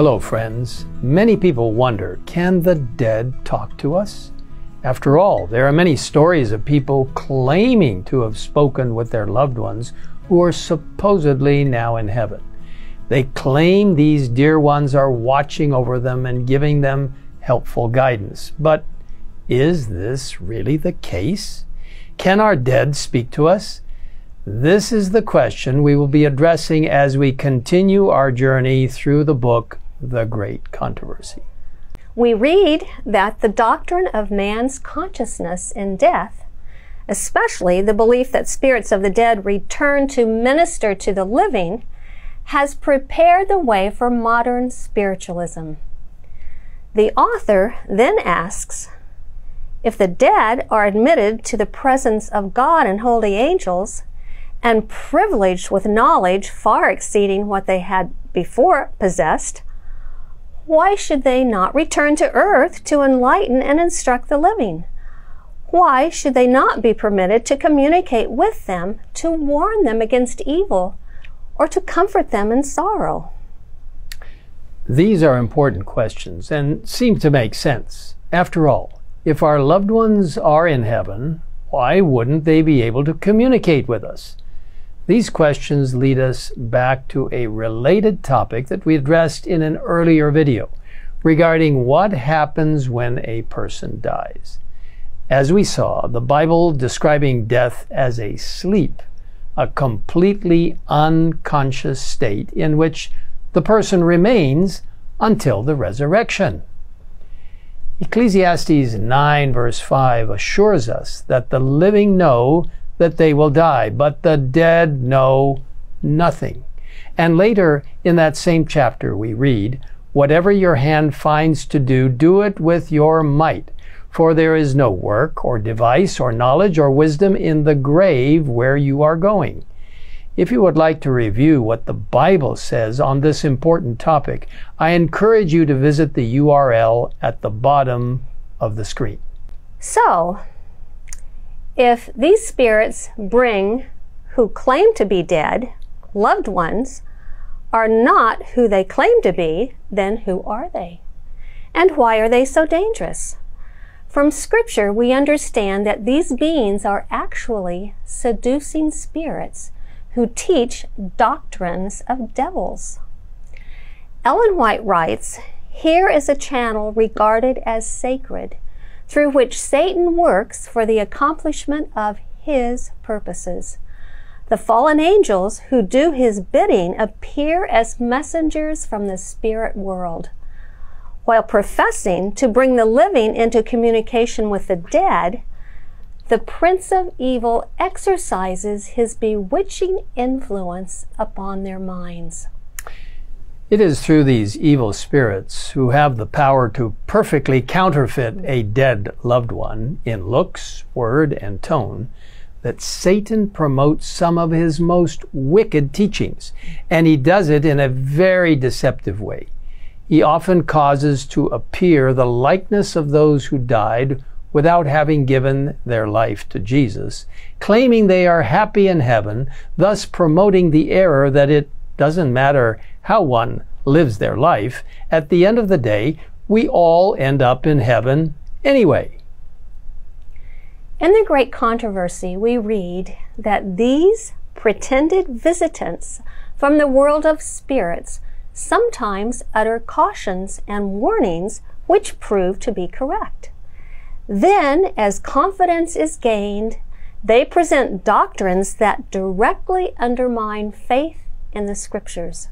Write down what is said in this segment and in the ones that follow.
Hello, friends. Many people wonder can the dead talk to us? After all, there are many stories of people claiming to have spoken with their loved ones who are supposedly now in heaven. They claim these dear ones are watching over them and giving them helpful guidance. But is this really the case? Can our dead speak to us? This is the question we will be addressing as we continue our journey through the book, The Great Controversy. We read that the doctrine of man's consciousness in death, especially the belief that spirits of the dead return to minister to the living, has prepared the way for modern spiritualism. The author then asks, if the dead are admitted to the presence of God and holy angels, and privileged with knowledge far exceeding what they had before possessed, why should they not return to earth to enlighten and instruct the living? Why should they not be permitted to communicate with them, to warn them against evil, or to comfort them in sorrow? These are important questions and seem to make sense. After all, if our loved ones are in heaven, why wouldn't they be able to communicate with us? These questions lead us back to a related topic that we addressed in an earlier video regarding what happens when a person dies. As we saw, the Bible describing death as a sleep, a completely unconscious state in which the person remains until the resurrection. Ecclesiastes 9, verse 5 assures us that the living know that they will die, but the dead know nothing. And later in that same chapter, we read, Whatever your hand finds to do, do it with your might. For there is no work, or device, or knowledge, or wisdom in the grave where you are going. If you would like to review what the Bible says on this important topic, I encourage you to visit the URL at the bottom of the screen. So, if these spirits bring who claim to be dead, loved ones, are not who they claim to be, then who are they? And why are they so dangerous? From Scripture, we understand that these beings are actually seducing spirits who teach doctrines of devils. Ellen White writes, Here is a channel regarded as sacred through which Satan works for the accomplishment of his purposes. The fallen angels who do his bidding appear as messengers from the spirit world. While professing to bring the living into communication with the dead, the prince of evil exercises his bewitching influence upon their minds. It is through these evil spirits who have the power to perfectly counterfeit a dead loved one in looks, word, and tone that Satan promotes some of his most wicked teachings, and he does it in a very deceptive way. He often causes to appear the likeness of those who died without having given their life to Jesus, claiming they are happy in heaven, thus promoting the error that it doesn't matter how one lives their life, at the end of the day, we all end up in heaven anyway. In the great controversy, we read that these pretended visitants from the world of spirits sometimes utter cautions and warnings which prove to be correct. Then, as confidence is gained, they present doctrines that directly undermine faith in the scriptures.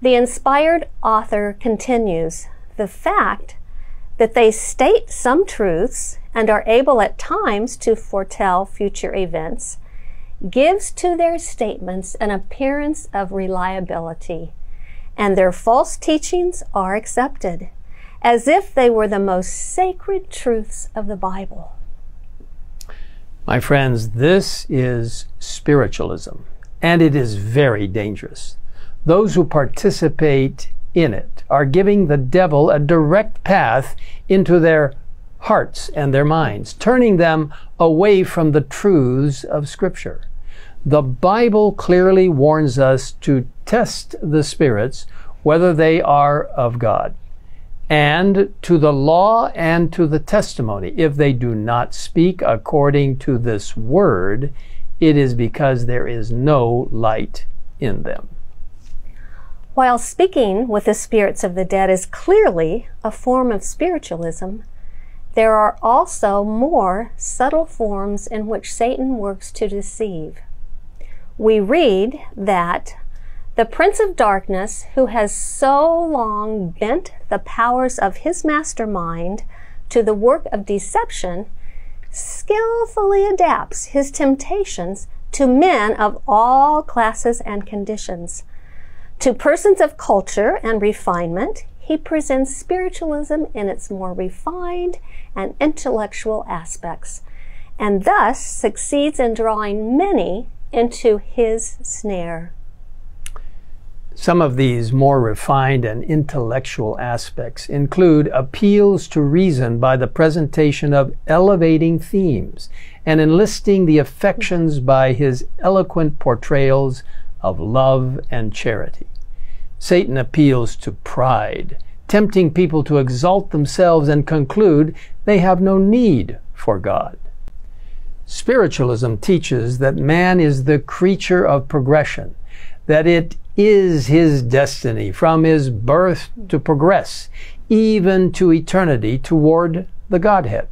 The inspired author continues the fact that they state some truths and are able at times to foretell future events gives to their statements an appearance of reliability, and their false teachings are accepted as if they were the most sacred truths of the Bible. My friends, this is spiritualism and it is very dangerous. Those who participate in it are giving the devil a direct path into their hearts and their minds, turning them away from the truths of Scripture. The Bible clearly warns us to test the spirits whether they are of God, and to the law and to the testimony. If they do not speak according to this word, it is because there is no light in them. While speaking with the spirits of the dead is clearly a form of spiritualism, there are also more subtle forms in which Satan works to deceive. We read that the Prince of Darkness, who has so long bent the powers of his mastermind to the work of deception, skillfully adapts his temptations to men of all classes and conditions. To persons of culture and refinement, he presents spiritualism in its more refined and intellectual aspects, and thus succeeds in drawing many into his snare. Some of these more refined and intellectual aspects include appeals to reason by the presentation of elevating themes and enlisting the affections by his eloquent portrayals of love and charity. Satan appeals to pride, tempting people to exalt themselves and conclude they have no need for God. Spiritualism teaches that man is the creature of progression, that it is his destiny from his birth to progress, even to eternity toward the Godhead.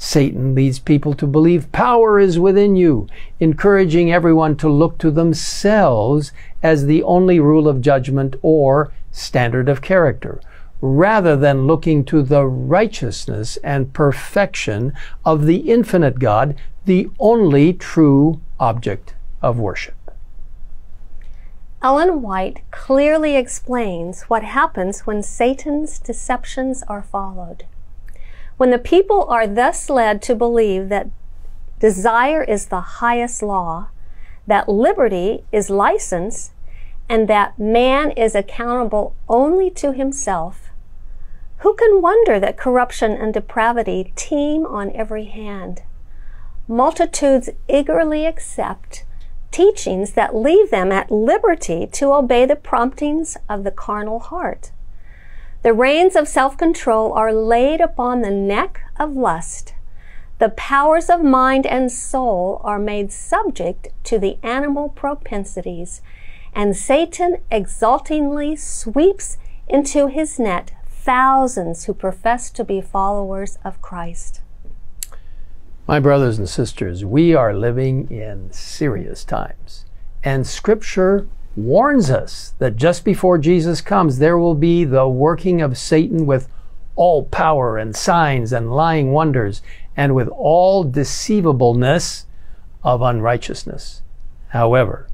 Satan leads people to believe power is within you, encouraging everyone to look to themselves as the only rule of judgment or standard of character, rather than looking to the righteousness and perfection of the infinite God, the only true object of worship. Ellen White clearly explains what happens when Satan's deceptions are followed. When the people are thus led to believe that desire is the highest law, that liberty is license, and that man is accountable only to himself, who can wonder that corruption and depravity teem on every hand? Multitudes eagerly accept teachings that leave them at liberty to obey the promptings of the carnal heart. The reins of self control are laid upon the neck of lust. The powers of mind and soul are made subject to the animal propensities, and Satan exultingly sweeps into his net thousands who profess to be followers of Christ. My brothers and sisters, we are living in serious times. And Scripture warns us that just before Jesus comes, there will be the working of Satan with all power and signs and lying wonders, and with all deceivableness of unrighteousness. However,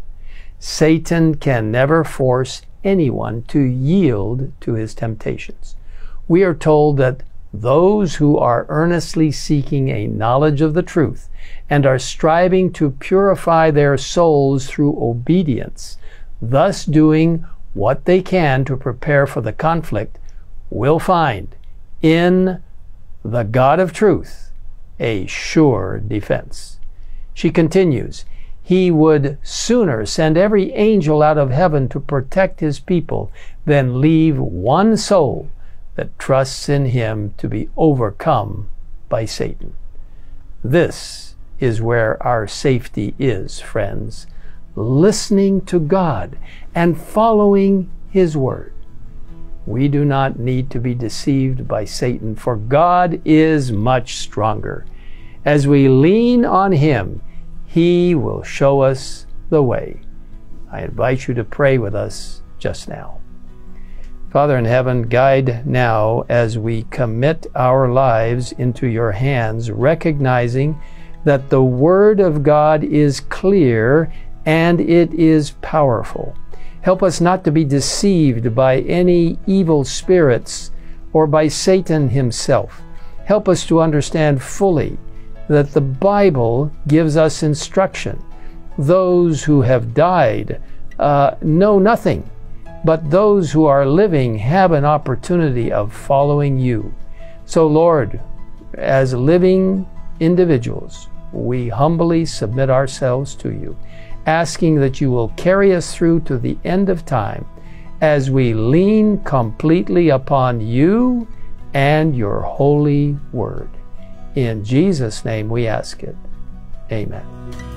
Satan can never force anyone to yield to his temptations. We are told that those who are earnestly seeking a knowledge of the truth and are striving to purify their souls through obedience, thus doing what they can to prepare for the conflict, will find in the God of truth a sure defense. She continues, He would sooner send every angel out of heaven to protect His people than leave one soul that trusts in him to be overcome by Satan. This is where our safety is, friends, listening to God and following his word. We do not need to be deceived by Satan, for God is much stronger. As we lean on him, he will show us the way. I invite you to pray with us just now. Father in heaven, guide now as we commit our lives into your hands, recognizing that the Word of God is clear and it is powerful. Help us not to be deceived by any evil spirits or by Satan himself. Help us to understand fully that the Bible gives us instruction. Those who have died uh, know nothing but those who are living have an opportunity of following you. So, Lord, as living individuals, we humbly submit ourselves to you, asking that you will carry us through to the end of time as we lean completely upon you and your holy word. In Jesus' name we ask it. Amen.